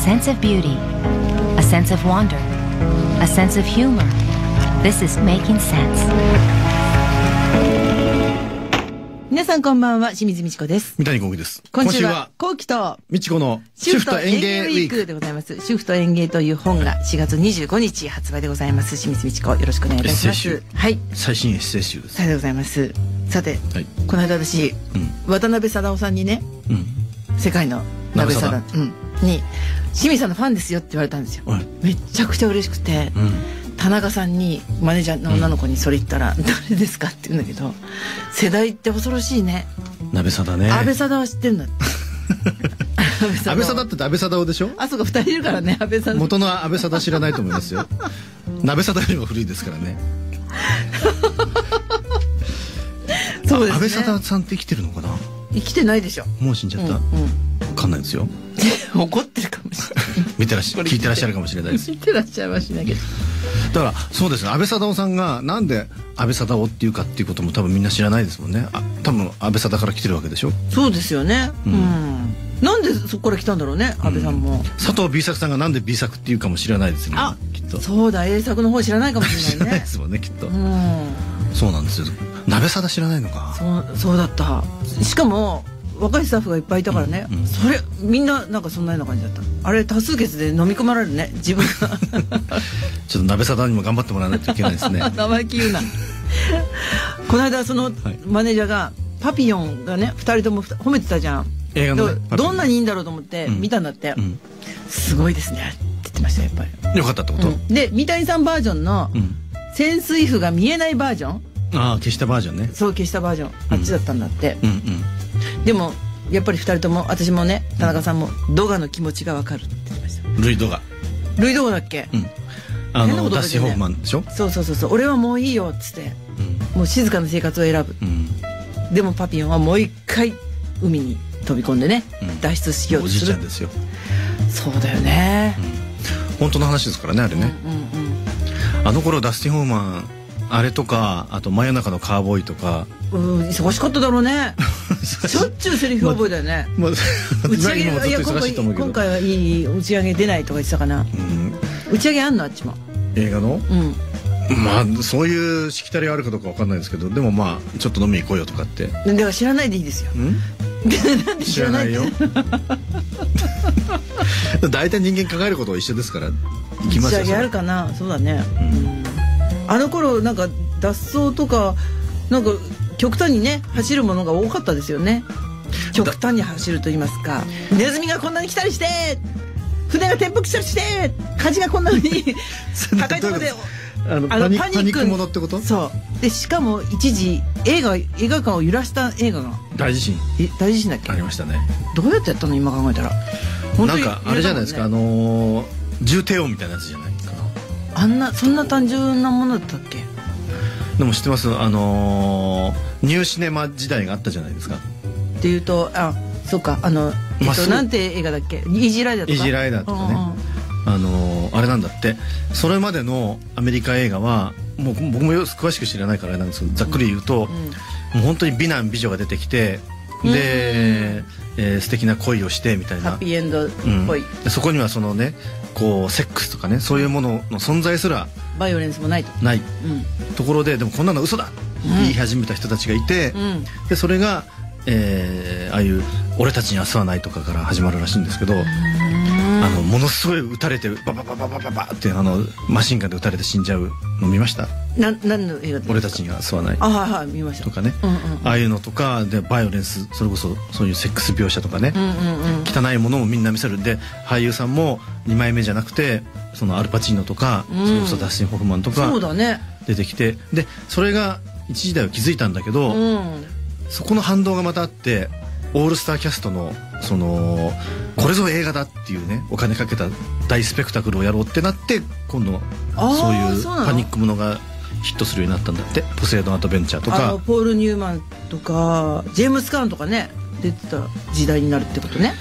sense of beauty, a sense of wonder, a sense of humor. This is Making Sense. 皆さんこんばんは、清水美智子です。三谷幸喜です。今週は、後期と、みちこのシフト園芸ウィークでございます。シフト園芸という本が4月25日発売でございます。清水美智子、よろしくお願いいたしますエッセイ集。はい。最新エッセイ集です。さようでございます。さて、はい。この間私、うん。渡辺貞夫さんにね、うん。世界の鍋鍋貞、うん、に、清水さんのファンですよって言われたんですよ。はいめっちゃくちゃ嬉しくて、うん。田中さんにマネージャーの女の子にそれ言ったら、誰ですかって言うんだけど、世代って恐ろしいね。鍋さだね。安倍貞は知ってるんだって。安 安倍さだって安倍さだおでしょ？あ、そうか、二人いるからね、安倍貞。元の安倍さだ知らないと思いますよ。鍋さだよりも古いですからね。そうですね。あ安倍さださんって生きてるのかな？生きてないでしょ。もう死んじゃった。わうん。かんないですよ。うん。怒ってるか。見てらっしゃ、聞いてらっしゃるかもしれないです。知ってらっしゃいましないけど。だから、そうですね。安倍貞夫さんが、なんで安倍貞夫っていうかっていうことも多分みんな知らないですもんね。あ、多分安倍貞から来てるわけでしょ？そうですよね。うん。なんでそこから来たんだろうね、安倍さんも。佐藤 B 作さんがなんで B 作っていうかも知らないですよね。あきっと。そうだ、栄作の方知らないかも知しれないねらないで。すもんね、きっと。うん。そうなんですよ。鍋貞知らないのか。そう、そうだった。しかも、若いスタッフがいっぱいいたからね、うんうん。それみんななんかそんなような感じだった。あれ多数決で飲み込まれるね。自分が。ちょっと鍋貞にも頑張ってもらわないといけないですね。生意気言うな。この間そのはい。マネージャーがパピヨンがね2人とも褒めてたじゃん。映画のねどんなにいいんだろうと思ってうん。見たんだって、うん。すごいですね。って言ってましたやっぱり、よかったってこと、うん。で三谷さんバージョンのうん。潜水符が見えないバージョン。ああ、消したバージョンね。そう消したバージョン。あっちだったんだって、うんうん。でもやっぱり2人とも私もね田中さんもドガの気持ちがわかるって言ってました。ルイドが。ルイドガだっけ、うん。あの、ダッシュ・ホフマンでしょ？そうそうそうそう。俺はもういいよっつってもう静かな生活を選ぶ。うん。でもパピヨンはもう一回海に飛び込んでね、うん。脱出しようおじいとするちゃんですよ。そうだよね、本当の話ですからね、あれね。うんうんあの頃、ダスティン・ホフマン、あれとか、あと、真夜中のカーボーイとか、うん忙しかっただろうね しょっちゅうセリフ覚えだよね、まあ、打ち上げいや今回。今回はいい打ち上げ出ないとか言ってたかな。うん。打ち上げあんの？あっちも。映画の？うん。まあ、そういうしきたりあるかどうかわかんないですけど、でもまあ、ちょっと飲みに行こうよとかって。だから知らないでいいですよ。知らない？よ。大体人間考えることは一緒ですから、行きますよ。打ち上げあるかな？そうだね、うん。あの頃なんか脱走とかなんか極端にね走るものが多かったですよね。極端に走ると言いますか。ネズミがこんなに来たりして船が転覆したりして火事がこんなふ うに高いところであのパニックものってこと？そう。でしかも一時映画映画館を揺らした映画が。大地震。え大地震だっけ？ありましたね。どうやってやったの？今考えたら。なんか、あれじゃないですか、あのー、重低音みたいなやつじゃないですか？あんなそんな単純なものだったっけ？でも知ってます？あのー、ニューシネマ時代があったじゃないですか。っていうとあそうかあの、えっと、なんて映画だっけ？イージーライダーとか？イージーライダーとかねうんうん。あのー、あれなんだって。それまでのアメリカ映画は、もう僕もよ詳しく知らないからあれなんですけど、ざっくり言うと、もう本当に美男美女が出てきて、で、えー素敵な恋をしてみたいな。ハッピ。ーエンドっうん。ぽい、でそこにはそのね、こう、セックスとかね、そういうものの存在すらバイオレンスもないと。ない。うん。ところで、でもこんなの嘘だ言い始めた人たちがいて、うん。でそれが、えーああいう「俺たちに明日はない」とかから始まるらしいんですけど、あのものすごい撃たれてバババババババってあのマシンガンで撃たれて死んじゃうの見ました？な何の映画俺たちには明日はない。あはいはい見ました。とかね、うんうんああいうのとかでバイオレンスそれこそそういうセックス描写とかね、うんうんうん。汚いものもみんな見せる。んで俳優さんも2枚目じゃなくてそのアルパチーノとか、うん。それこそダスティン・ホフマンとか出てきて。でそれが一時代は気づいたんだけど、うん。そこの反動がまたあってオールスターキャストのそのこれぞ映画だっていうねお金かけた大スペクタクルをやろうってなって今度そういうパニックものがヒットするようになったんだって「ポセイドン・アドベンチャー」とか。ポール・ニューマンとかジェームス・カーンとかね出てた時代になるってことね。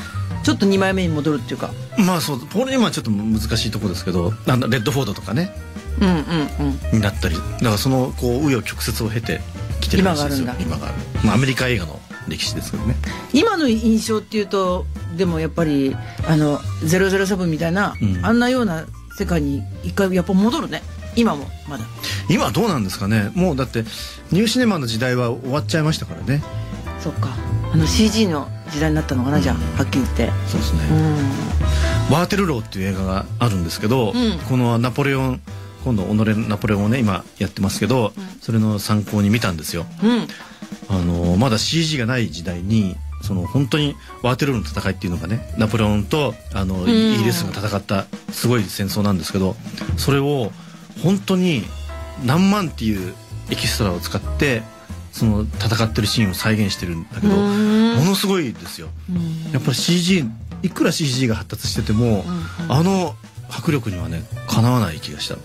ちょっと2枚目に戻るっていうか。まあそうポール・ニューマンはちょっと難しいところですけどあのレッドフォードとかねうんうんうん。になったりだからそのこう紆余曲折を経てきてるらしいですよ。今があるんだ。今がある。まあアメリカ映画の歴史ですけどね。今の印象っていうとでもやっぱりあの007みたいな、うん。あんなような世界に一回やっぱ戻るね。今もまだ。今はどうなんですかね。もうだってニューシネマの時代は終わっちゃいましたからね。そっか。あの CG の時代になったのかな、じゃあはっきり言って。そうですね、うワーテルローっていう映画があるんですけど、うん。このナポレオン今度己ナポレオンをね今やってますけど、それの参考に見たんですよ。んうん。あのまだ CG がない時代にその本当にワーテルローの戦いっていうのがねナポレオンとあの、イギリスが戦ったすごい戦争なんですけどそれを本当に何万っていうエキストラを使ってその戦ってるシーンを再現してるんだけどうん。ものすごいですよ。やっぱり CG いくら CG が発達してても、あの迫力にはねかなわない気がした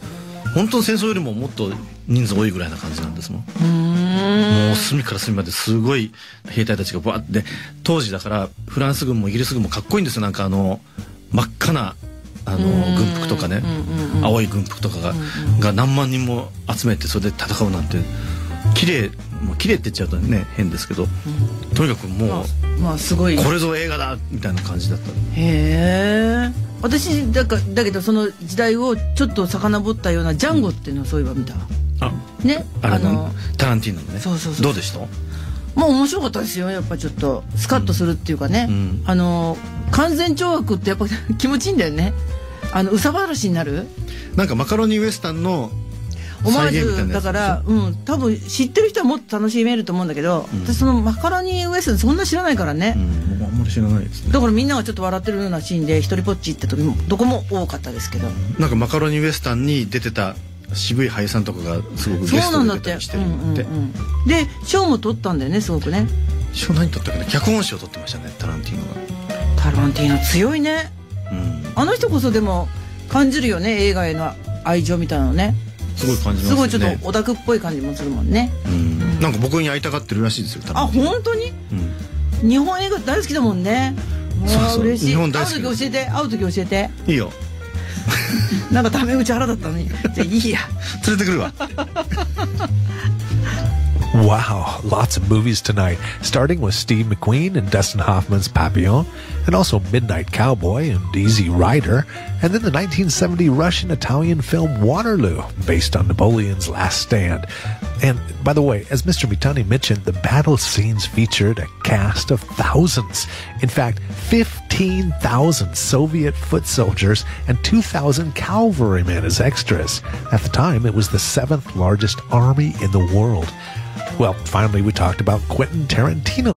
本当の戦争よりももっと人数多いぐらいな感じなんですもん。もう隅から隅まですごい兵隊たちがバーって。当時だからフランス軍もイギリス軍もかっこいいんですよ。なんかあの真っ赤なあの軍服とかね。青い軍服とかがが何万人も集めてそれで戦うなんて綺麗もう綺麗って言っちゃうとね変ですけど、とにかくもう、まあまあすごい。これぞ映画だみたいな感じだったへえ。私だかだけどその時代をちょっと遡ったようなジャンゴっていうのをそういえば見た？あね？あれののタランティーノのね。そうそうそうどうでした？もう面白かったですよやっぱちょっとスカッとするっていうかね、うん。あの完全懲悪ってやっぱ 気持ちいいんだよね。あのうさばらしになる？なんかマカロニウエスタンの思わずだからうん多分知ってる人はもっと楽しめると思うんだけど、私そのマカロニウエスタンそんな知らないからね、うん僕あんまり知らないですね。だからみんながちょっと笑ってるようなシーンで一人ぽっちって時もどこも多かったですけど、なんかマカロニウエスタンに出てた渋い俳優さんとかがすごくゲそうスなんだってトで出たりしてるんだってうんうんうん。で賞も取ったんだよねすごくね。賞何取ったかな脚本賞取ってましたねタランティーノタランティーノ強いね。がうん。あの人こそでも感じるよね映画への愛情みたいなのねすごい感じますすごいちょっねとオタクっぽい感じもするもんね。うん。なんか僕に会いたがってるらしいですよあ本当に？うん。日本映画大好きだもんね。うわう嬉しい。日本大好き。会う時教えて会う時教えて。いいよ。なんかタメ口腹だったのに。じゃあいいや。連れてくるわ Wow, lots of movies tonight, starting with Steve McQueen and Dustin Hoffman's Papillon, and also Midnight Cowboy and Easy Rider, and then the 1970 Russian Italian film Waterloo, based on Napoleon's Last Stand. And by the way, as Mr. Mitani mentioned, the battle scenes featured a cast of thousands. In fact, 15,000 Soviet foot soldiers and 2,000 cavalrymen as extras. At the time, it was the seventh largest army in the world. Well, finally, we talked about Quentin Tarantino.